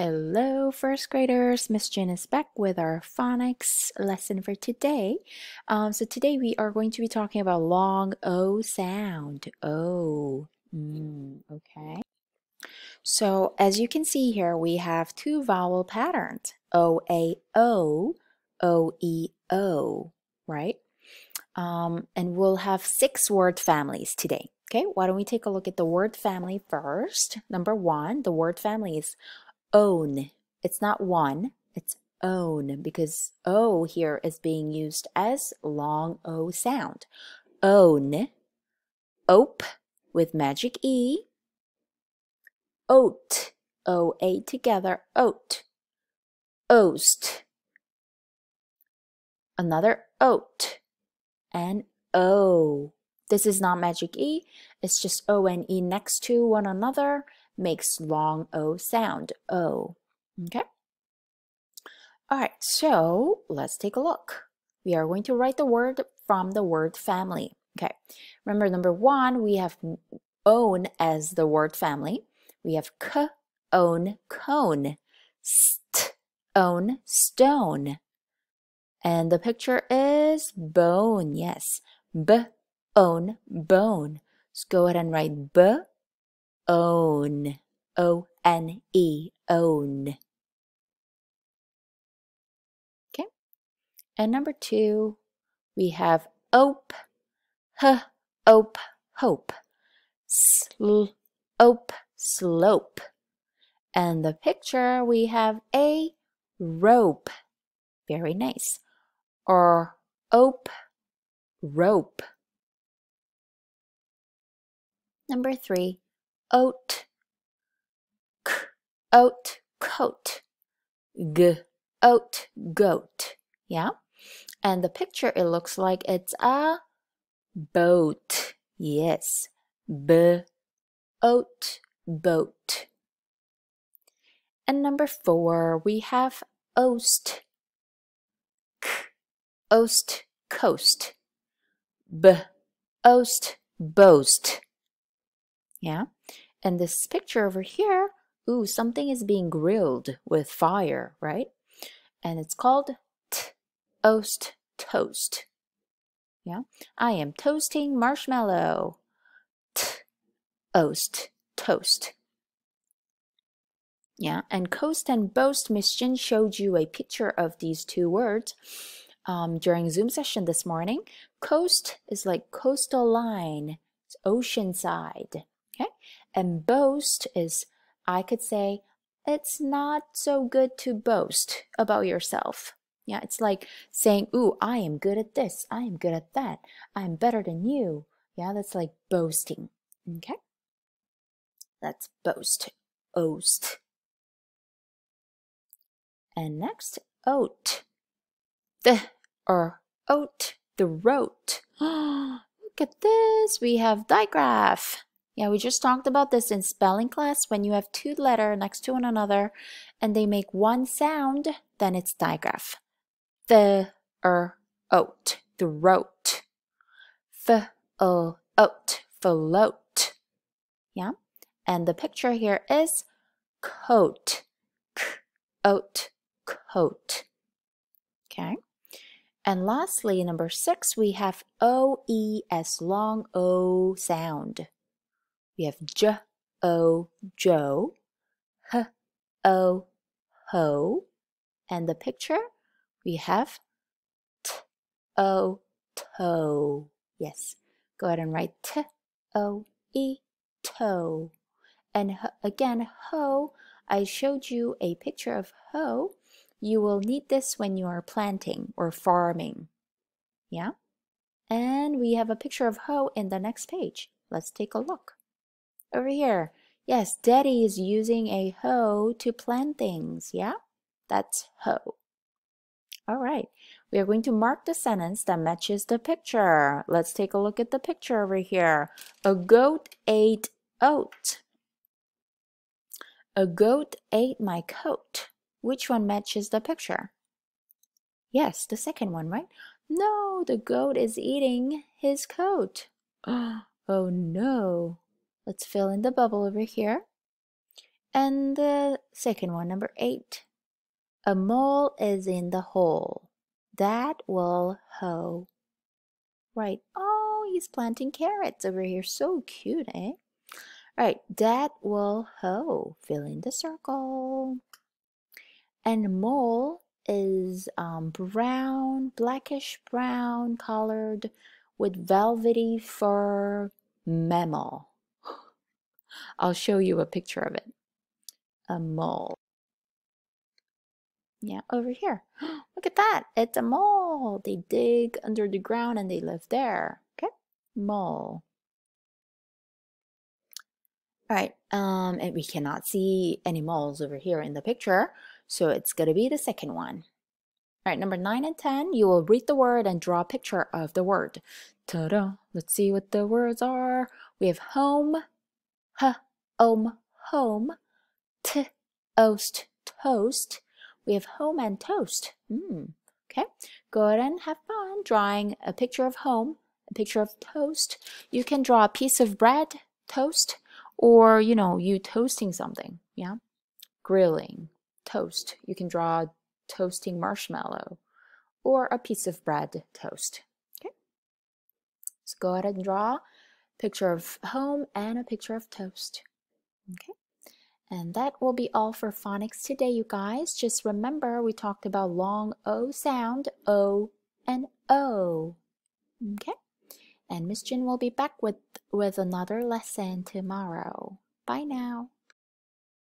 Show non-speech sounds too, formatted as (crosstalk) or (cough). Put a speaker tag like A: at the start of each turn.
A: Hello, first graders. Miss Jin is back with our phonics lesson for today. Um, so today we are going to be talking about long O sound. O. Mm, okay. So as you can see here, we have two vowel patterns. O A O, O E O, right? Um, and we'll have six word families today. Okay, why don't we take a look at the word family first? Number one, the word family is own. It's not one, it's own because O here is being used as long O sound. Own, ope with magic E, oat, O A together, oat, oast, another oat, and O. This is not magic E, it's just O and E next to one another makes long O sound. O. Okay? All right, so let's take a look. We are going to write the word from the word family. Okay, remember number one, we have own as the word family. We have k, own, cone, st, own, stone. And the picture is bone, yes. B, own, bone. Let's go ahead and write b, own, O-N-E, own. Okay. And number two, we have ope, h, ope, hope, sl, ope, slope. And the picture, we have a rope. Very nice. Or ope, rope. Number three, oat, k, oat, coat, g, oat, goat. Yeah? And the picture, it looks like it's a boat. Yes. B, oat, boat. And number four, we have oast, k, oast, coast, b, oast, boast. Yeah. And this picture over here, ooh, something is being grilled with fire, right? And it's called t oast toast. Yeah. I am toasting marshmallow. T oast toast. Yeah, and coast and boast, Miss Jin showed you a picture of these two words um, during Zoom session this morning. Coast is like coastal line, it's ocean side. And boast is, I could say, it's not so good to boast about yourself. Yeah, it's like saying, Ooh, I am good at this, I am good at that, I'm better than you. Yeah, that's like boasting. Okay, that's boast, oast. And next, oat. The or oat, the rote. (gasps) Look at this, we have digraph. Yeah, we just talked about this in spelling class. When you have two letters next to one another and they make one sound, then it's digraph. The, er, oat, the rote. F, o, oat, float. Yeah, and the picture here is coat, k, oat, coat. Okay. And lastly, number six, we have O-E as long O sound. We have J O Joe, H O Ho, and the picture we have T O toe. Yes, go ahead and write T O E toe. And again, ho, I showed you a picture of ho. You will need this when you are planting or farming. Yeah? And we have a picture of hoe in the next page. Let's take a look. Over here. Yes, Daddy is using a hoe to plant things. Yeah? That's hoe. All right. We are going to mark the sentence that matches the picture. Let's take a look at the picture over here. A goat ate oat. A goat ate my coat. Which one matches the picture? Yes, the second one, right? No, the goat is eating his coat. (gasps) Oh no. Let's fill in the bubble over here. And the second one, number eight. A mole is in the hole. That will hoe. Right. Oh, he's planting carrots over here. So cute, eh? All right. That will hoe. Fill in the circle. And mole is um, brown, blackish brown colored with velvety fur mammal. I'll show you a picture of it. A mole. Yeah, over here. (gasps) Look at that. It's a mole. They dig under the ground and they live there. Okay, mole. All right, um, and we cannot see any moles over here in the picture, so it's gonna be the second one. All right, number nine and 10, you will read the word and draw a picture of the word. Ta-da! Let's see what the words are. We have home, h, om, home, t, oast, toast. We have home and toast. Mm, okay, go ahead and have fun drawing a picture of home, a picture of toast. You can draw a piece of bread, toast, or, you know, you toasting something, yeah? Grilling, toast. You can draw toasting marshmallow or a piece of bread toast. Okay. So go ahead and draw picture of home and a picture of toast. Okay. And that will be all for phonics today, you guys. Just remember we talked about long O sound, O and O. Okay. And Miss Jin will be back with, with another lesson tomorrow. Bye now.